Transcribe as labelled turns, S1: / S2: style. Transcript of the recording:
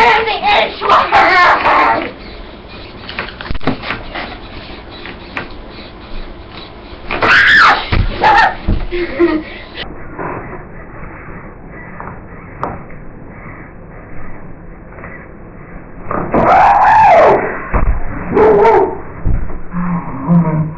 S1: I am the H word! Mm-hmm.